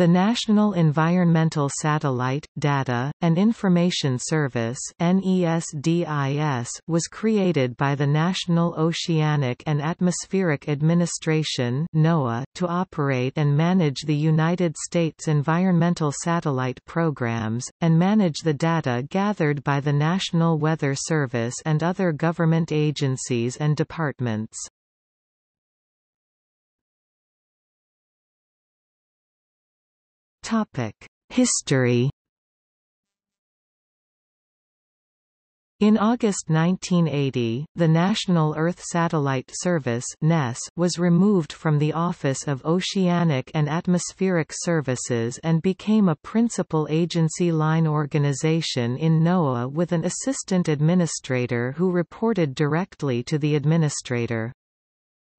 The National Environmental Satellite, Data, and Information Service was created by the National Oceanic and Atmospheric Administration NOAA, to operate and manage the United States environmental satellite programs, and manage the data gathered by the National Weather Service and other government agencies and departments. History In August 1980, the National Earth Satellite Service was removed from the Office of Oceanic and Atmospheric Services and became a principal agency line organization in NOAA with an assistant administrator who reported directly to the administrator.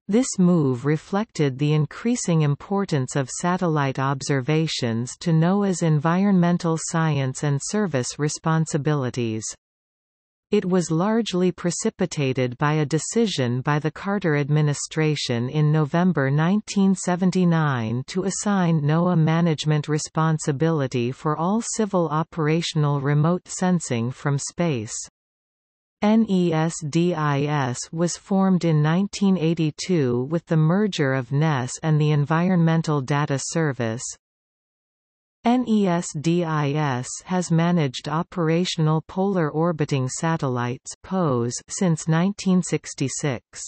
This move reflected the increasing importance of satellite observations to NOAA's environmental science and service responsibilities. It was largely precipitated by a decision by the Carter administration in November 1979 to assign NOAA management responsibility for all civil operational remote sensing from space. NESDIS was formed in 1982 with the merger of NES and the Environmental Data Service. NESDIS has managed operational polar orbiting satellites since 1966.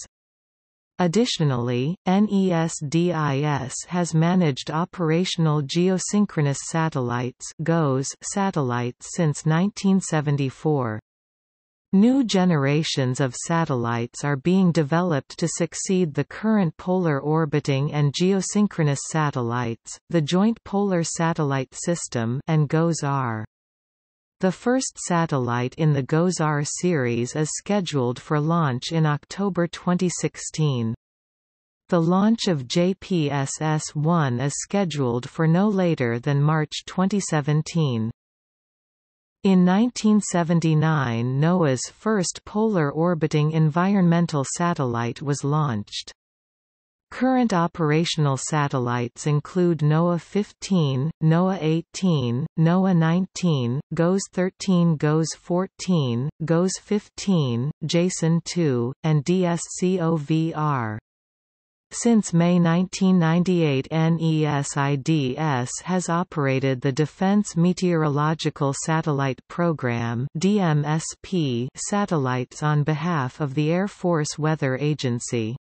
Additionally, NESDIS has managed operational geosynchronous satellites satellites since 1974. New generations of satellites are being developed to succeed the current polar orbiting and geosynchronous satellites, the Joint Polar Satellite System and GOES-R. The first satellite in the GOES-R series is scheduled for launch in October 2016. The launch of JPSS-1 is scheduled for no later than March 2017. In 1979 NOAA's first polar orbiting environmental satellite was launched. Current operational satellites include NOAA 15, NOAA 18, NOAA 19, GOES 13 GOES 14, GOES 15, JASON 2, and DSCOVR. Since May 1998 NESIDS has operated the Defense Meteorological Satellite Program DMSP satellites on behalf of the Air Force Weather Agency.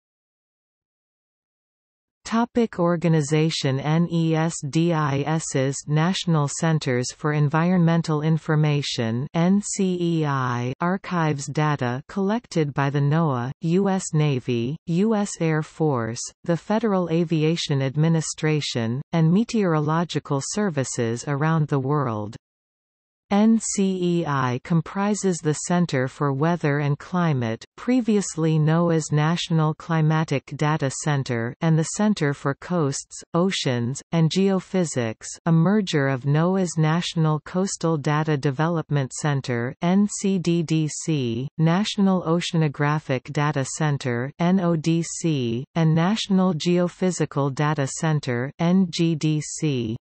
Topic organization NESDIS's National Centers for Environmental Information NCEI archives data collected by the NOAA, U.S. Navy, U.S. Air Force, the Federal Aviation Administration, and meteorological services around the world. NCEI comprises the Center for Weather and Climate previously known as National Climatic Data Center and the Center for Coasts, Oceans, and Geophysics a merger of NOAA's National Coastal Data Development Center NCDDC, National Oceanographic Data Center NODC, and National Geophysical Data Center NGDC.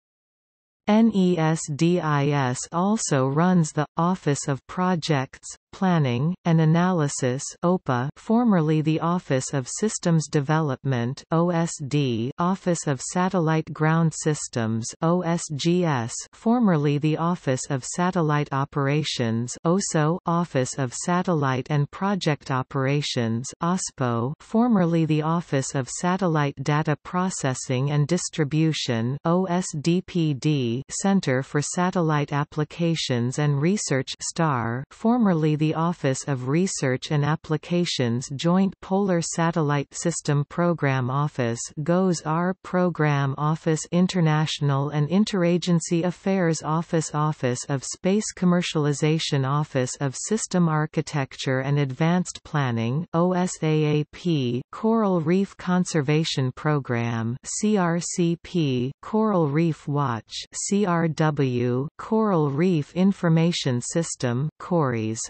NESDIS also runs the Office of Projects, Planning, and Analysis OPA formerly the Office of Systems Development OSD Office of Satellite Ground Systems OSGS formerly the Office of Satellite Operations OSO Office of Satellite and Project Operations OSPO formerly the Office of Satellite Data Processing and Distribution OSDPD Center for Satellite Applications and Research STAR formerly the Office of Research and Applications Joint Polar Satellite System Program Office GOES-R Program Office International and Interagency Affairs Office Office of Space Commercialization Office of System Architecture and Advanced Planning OSAAP Coral Reef Conservation Program CRCP Coral Reef Watch CRW Coral Reef Information System CORIS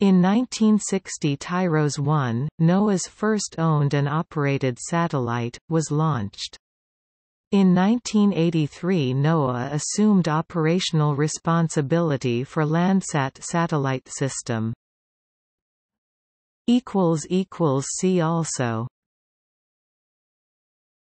in 1960 TIROS 1, NOAA's first owned and operated satellite, was launched. In 1983 NOAA assumed operational responsibility for Landsat satellite system. See also